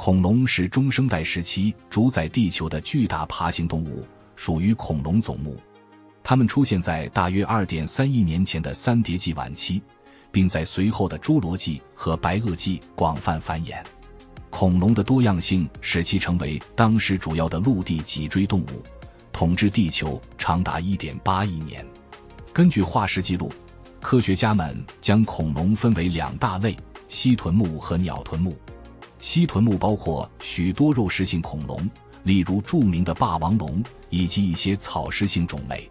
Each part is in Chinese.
恐龙是中生代时期主宰地球的巨大爬行动物，属于恐龙总目。它们出现在大约二点三亿年前的三叠纪晚期，并在随后的侏罗纪和白垩纪广泛繁衍。恐龙的多样性使其成为当时主要的陆地脊椎动物，统治地球长达一点八亿年。根据化石记录，科学家们将恐龙分为两大类：蜥臀目和鸟臀目。蜥臀目包括许多肉食性恐龙，例如著名的霸王龙，以及一些草食性种类；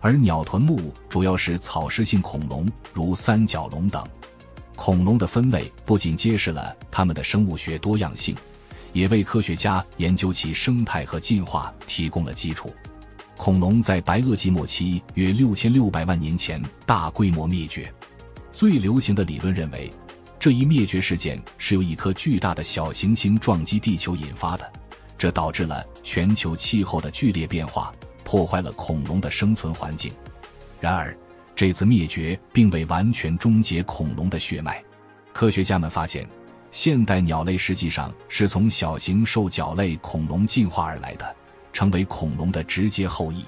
而鸟臀目主要是草食性恐龙，如三角龙等。恐龙的分类不仅揭示了它们的生物学多样性，也为科学家研究其生态和进化提供了基础。恐龙在白垩纪末期约六千六百万年前大规模灭绝，最流行的理论认为。这一灭绝事件是由一颗巨大的小行星撞击地球引发的，这导致了全球气候的剧烈变化，破坏了恐龙的生存环境。然而，这次灭绝并未完全终结恐龙的血脉。科学家们发现，现代鸟类实际上是从小型兽脚类恐龙进化而来的，成为恐龙的直接后裔。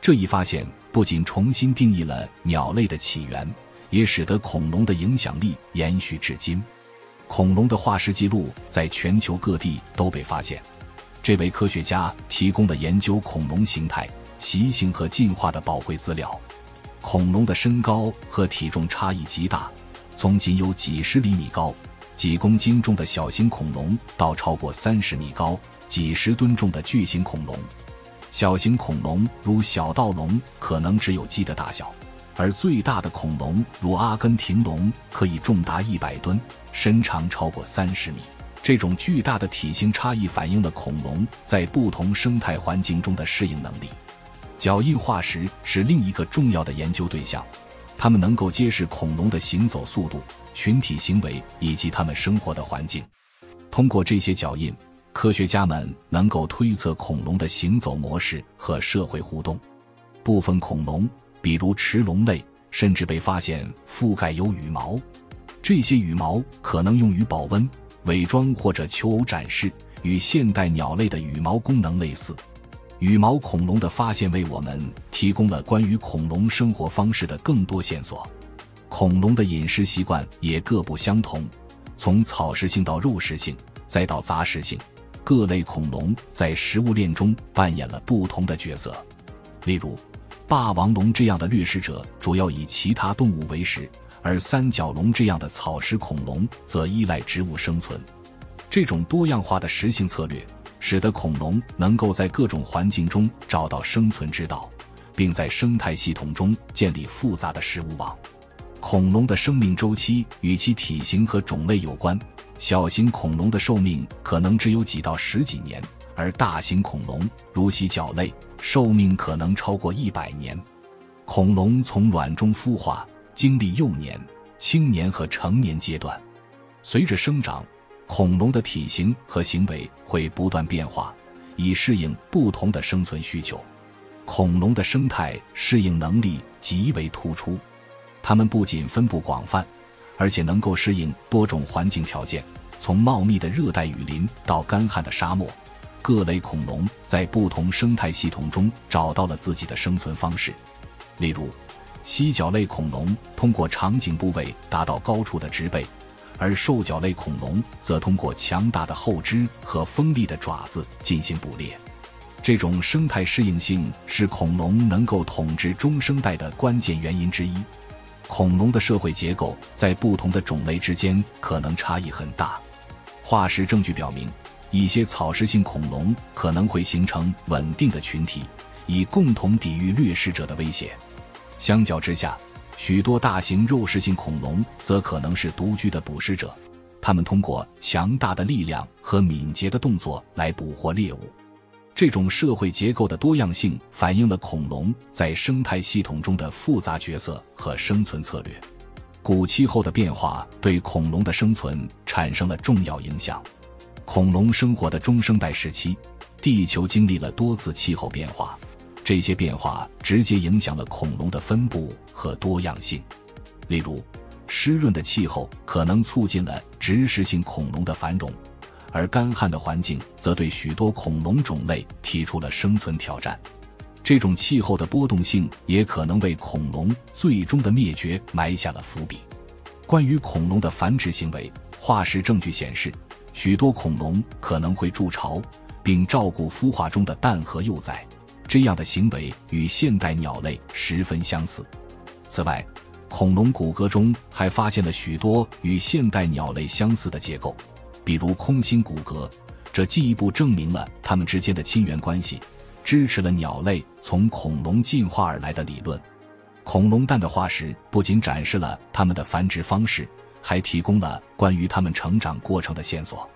这一发现不仅重新定义了鸟类的起源。也使得恐龙的影响力延续至今。恐龙的化石记录在全球各地都被发现，这为科学家提供了研究恐龙形态、习性和进化的宝贵资料。恐龙的身高和体重差异极大，从仅有几十厘米高、几公斤重的小型恐龙，到超过三十米高、几十吨重的巨型恐龙。小型恐龙如小盗龙，可能只有鸡的大小。而最大的恐龙，如阿根廷龙，可以重达一百吨，身长超过三十米。这种巨大的体型差异反映了恐龙在不同生态环境中的适应能力。脚印化石是另一个重要的研究对象，它们能够揭示恐龙的行走速度、群体行为以及它们生活的环境。通过这些脚印，科学家们能够推测恐龙的行走模式和社会互动。部分恐龙。比如驰龙类，甚至被发现覆盖有羽毛，这些羽毛可能用于保温、伪装或者求偶展示，与现代鸟类的羽毛功能类似。羽毛恐龙的发现为我们提供了关于恐龙生活方式的更多线索。恐龙的饮食习惯也各不相同，从草食性到肉食性，再到杂食性，各类恐龙在食物链中扮演了不同的角色。例如。霸王龙这样的掠食者主要以其他动物为食，而三角龙这样的草食恐龙则依赖植物生存。这种多样化的食性策略，使得恐龙能够在各种环境中找到生存之道，并在生态系统中建立复杂的食物网。恐龙的生命周期与其体型和种类有关，小型恐龙的寿命可能只有几到十几年。而大型恐龙，如蜥脚类，寿命可能超过一百年。恐龙从卵中孵化，经历幼年、青年和成年阶段。随着生长，恐龙的体型和行为会不断变化，以适应不同的生存需求。恐龙的生态适应能力极为突出，它们不仅分布广泛，而且能够适应多种环境条件，从茂密的热带雨林到干旱的沙漠。各类恐龙在不同生态系统中找到了自己的生存方式，例如，蜥脚类恐龙通过长颈部位达到高处的植被，而兽脚类恐龙则通过强大的后肢和锋利的爪子进行捕猎。这种生态适应性是恐龙能够统治中生代的关键原因之一。恐龙的社会结构在不同的种类之间可能差异很大。化石证据表明。一些草食性恐龙可能会形成稳定的群体，以共同抵御掠食者的威胁。相较之下，许多大型肉食性恐龙则可能是独居的捕食者，它们通过强大的力量和敏捷的动作来捕获猎物。这种社会结构的多样性反映了恐龙在生态系统中的复杂角色和生存策略。古气候的变化对恐龙的生存产生了重要影响。恐龙生活的中生代时期，地球经历了多次气候变化，这些变化直接影响了恐龙的分布和多样性。例如，湿润的气候可能促进了植食性恐龙的繁荣，而干旱的环境则对许多恐龙种类提出了生存挑战。这种气候的波动性也可能为恐龙最终的灭绝埋下了伏笔。关于恐龙的繁殖行为，化石证据显示，许多恐龙可能会筑巢，并照顾孵化中的蛋和幼崽。这样的行为与现代鸟类十分相似。此外，恐龙骨骼中还发现了许多与现代鸟类相似的结构，比如空心骨骼，这进一步证明了它们之间的亲缘关系，支持了鸟类从恐龙进化而来的理论。恐龙蛋的化石不仅展示了它们的繁殖方式，还提供了关于它们成长过程的线索。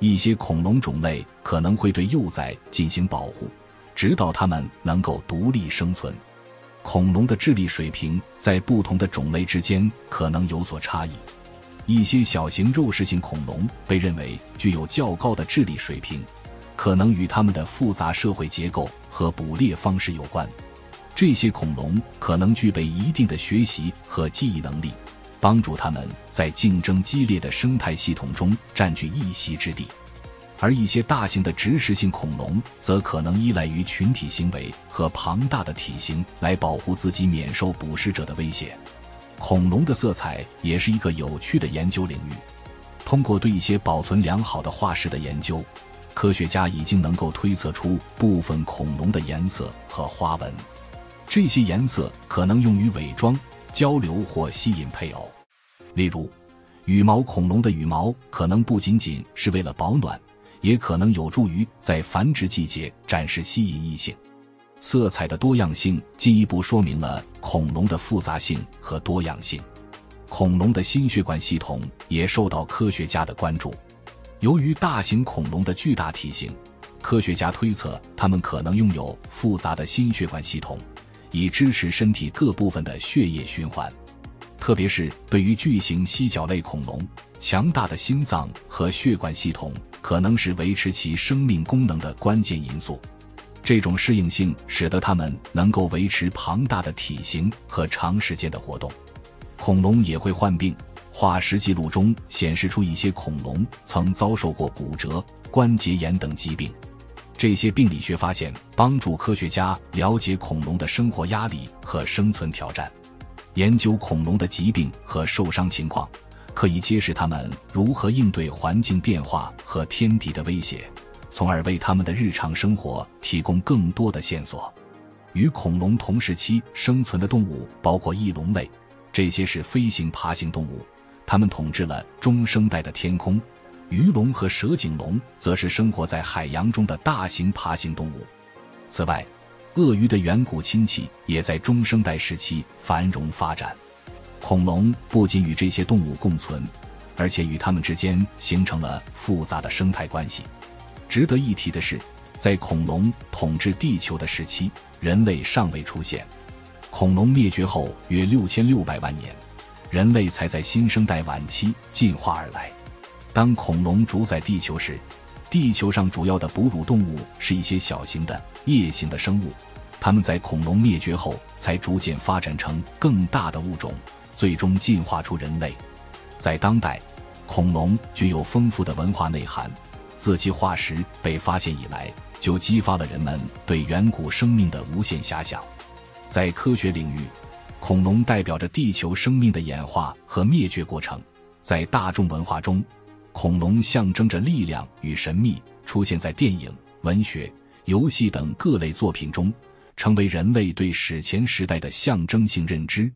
一些恐龙种类可能会对幼崽进行保护，直到它们能够独立生存。恐龙的智力水平在不同的种类之间可能有所差异。一些小型肉食性恐龙被认为具有较高的智力水平，可能与它们的复杂社会结构和捕猎方式有关。这些恐龙可能具备一定的学习和记忆能力，帮助它们在竞争激烈的生态系统中占据一席之地。而一些大型的植食性恐龙则可能依赖于群体行为和庞大的体型来保护自己免受捕食者的威胁。恐龙的色彩也是一个有趣的研究领域。通过对一些保存良好的化石的研究，科学家已经能够推测出部分恐龙的颜色和花纹。这些颜色可能用于伪装、交流或吸引配偶。例如，羽毛恐龙的羽毛可能不仅仅是为了保暖。也可能有助于在繁殖季节展示吸引异性。色彩的多样性进一步说明了恐龙的复杂性和多样性。恐龙的心血管系统也受到科学家的关注。由于大型恐龙的巨大体型，科学家推测它们可能拥有复杂的心血管系统，以支持身体各部分的血液循环。特别是对于巨型蜥脚类恐龙，强大的心脏和血管系统。可能是维持其生命功能的关键因素。这种适应性使得它们能够维持庞大的体型和长时间的活动。恐龙也会患病，化石记录中显示出一些恐龙曾遭受过骨折、关节炎等疾病。这些病理学发现帮助科学家了解恐龙的生活压力和生存挑战，研究恐龙的疾病和受伤情况。可以揭示它们如何应对环境变化和天敌的威胁，从而为他们的日常生活提供更多的线索。与恐龙同时期生存的动物包括翼龙类，这些是飞行爬行动物，它们统治了中生代的天空。鱼龙和蛇颈龙则是生活在海洋中的大型爬行动物。此外，鳄鱼的远古亲戚也在中生代时期繁荣发展。恐龙不仅与这些动物共存，而且与它们之间形成了复杂的生态关系。值得一提的是，在恐龙统治地球的时期，人类尚未出现。恐龙灭绝后约六千六百万年，人类才在新生代晚期进化而来。当恐龙主宰地球时，地球上主要的哺乳动物是一些小型的夜行的生物，它们在恐龙灭绝后才逐渐发展成更大的物种。最终进化出人类。在当代，恐龙具有丰富的文化内涵。自其化石被发现以来，就激发了人们对远古生命的无限遐想。在科学领域，恐龙代表着地球生命的演化和灭绝过程。在大众文化中，恐龙象征着力量与神秘，出现在电影、文学、游戏等各类作品中，成为人类对史前时代的象征性认知。